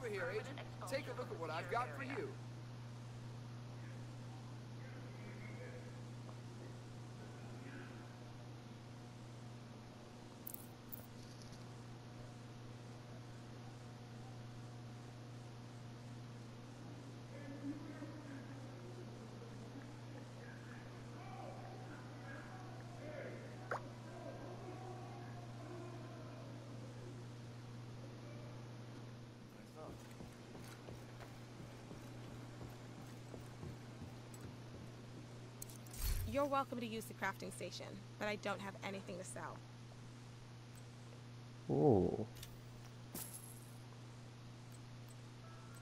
over here, agent. Take a look at what I've got for you. You're welcome to use the crafting station, but I don't have anything to sell. Oh.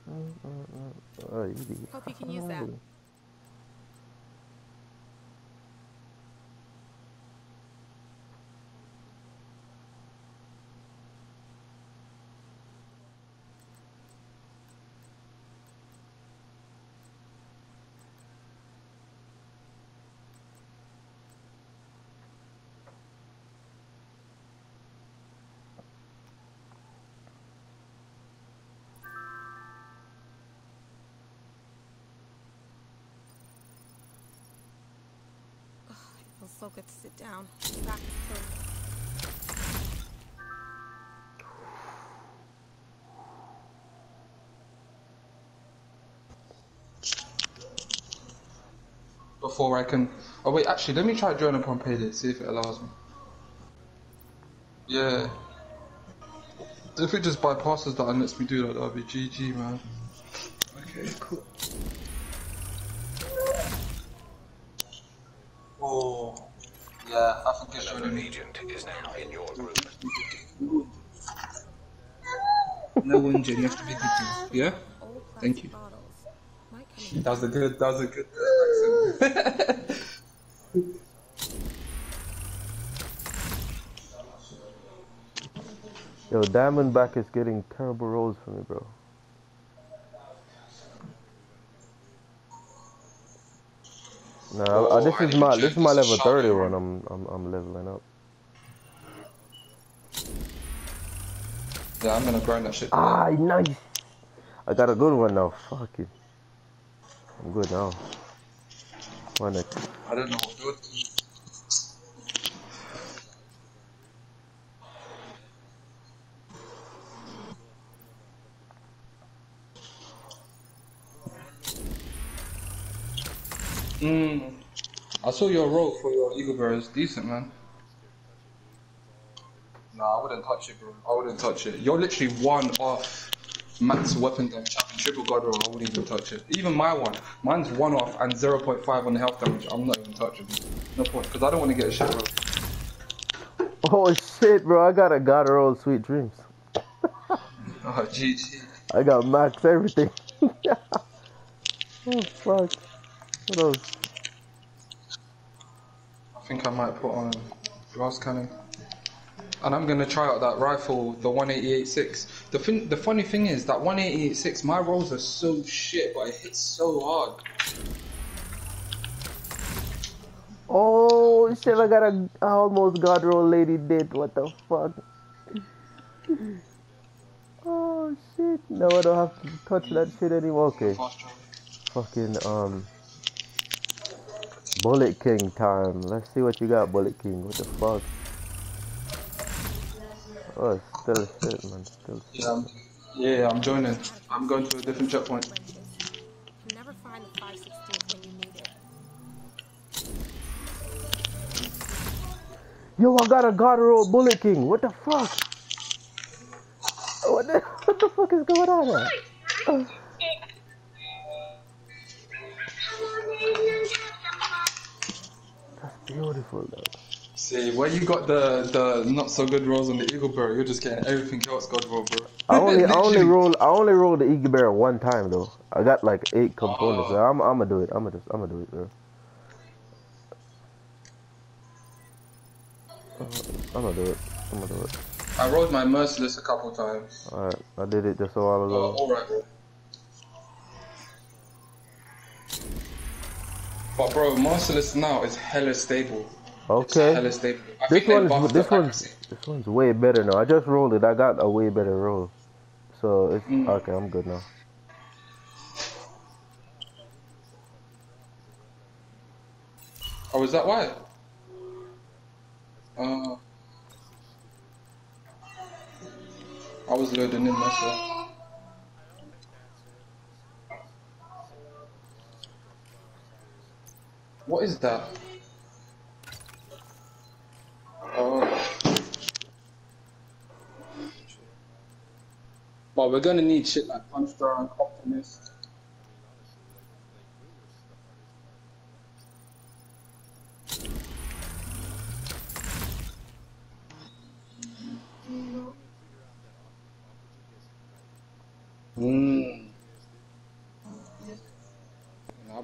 Uh, uh, uh, uh, Hope you can use that. So good to sit down. Back is killing me. Before I can. Oh wait, actually, let me try join up on Payday, see if it allows me. Yeah. If it just bypasses that and lets me do that, that'll be GG, man. Okay, cool. Oh. Yeah, I think it's Another really agent is now in your group. No one, Jen, you have to be good. Yeah? Old Thank you. bottles. Might That was a good, that was a good uh. Yo, Diamondback is getting terrible rolls for me, bro. No, Oh, this is my this is my level thirty here. I'm I'm I'm leveling up. yeah, I'm gonna grind that shit. Ah, nice. I got a good one now. Fuck it. I'm good now. One. I don't know Mm. I saw your roll for your Eagle Bear is decent, man. Nah, I wouldn't touch it, bro. I wouldn't touch it. You're literally one off max weapon damage. having Triple God roll, I wouldn't even touch it. Even my one, mine's one off and 0.5 on the health damage. I'm not even touching it. No point, because I don't want to get a shit roll. Oh shit, bro! I got a God roll sweet dreams. Oh, GG. I got max everything. oh fuck. What else? I think I might put on glass cannon. And I'm gonna try out that rifle, the 188.6. The fin- the funny thing is that 188.6, my rolls are so shit, but it hits so hard. Oh shit! I got a I almost God roll Lady Death. What the fuck? Oh shit! Now I don't have to touch that shit anymore. Okay. Fucking um. Bullet King time. Let's see what you got, Bullet King. What the fuck? Oh, it's still shit, man. Still shit. Yeah, I'm, yeah, I'm joining. I'm going to a different checkpoint. Never find the 516 when you need it. Yo, I got a God roll Bullet King. What the fuck? What the, what the fuck is going on here? Beautiful, though. See, where you got the the not so good rolls on the Eagle Bear, you're just getting everything else God roll, bro. I only I only roll I only rolled the Eagle Bear one time though. I got like eight components. Oh. So I'm I'm gonna do it. I'm gonna just I'm gonna do it, bro. Uh, I'm gonna do it. I'm gonna do it. I rolled my merciless a couple times. Alright, I did it just a while Oh, ago. alright, bro. But bro, merciless now is hella stable. It's Okay. hella stable. I This one's this one's this one's way better now. I just rolled it. I got a way better roll. So it's Mm. okay. I'm good now. Oh, is that why? Uh, I was loading in myself. What is that? Oh. But we're gonna need shit like Punchdar and Optimist. Mm.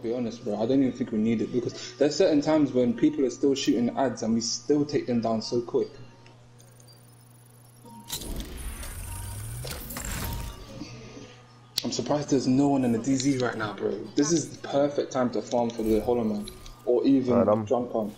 Be honest, bro. I don't even think we need it because there's certain times when people are still shooting ads and we still take them down so quick. I'm surprised there's no one in the DZ right now, bro. This is the perfect time to farm for the Hollow Man or even Right, Jump Punch.